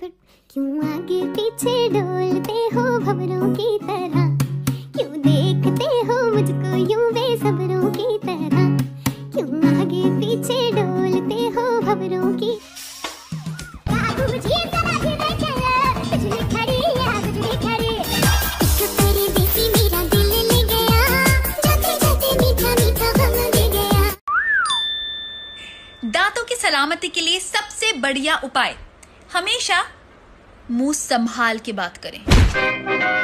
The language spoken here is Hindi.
फिर क्यों आगे पीछे डोलते हो भवरों की तरह। क्यों देखते हो मुझको यूँ बेसबरों की तरह। क्यों आगे पीछे डोलते हो भवरों की दांतों की सलामती के लिए सबसे बढ़िया उपाय। हमेशा मुँह संभाल के बात करें।